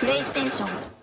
プレイステーション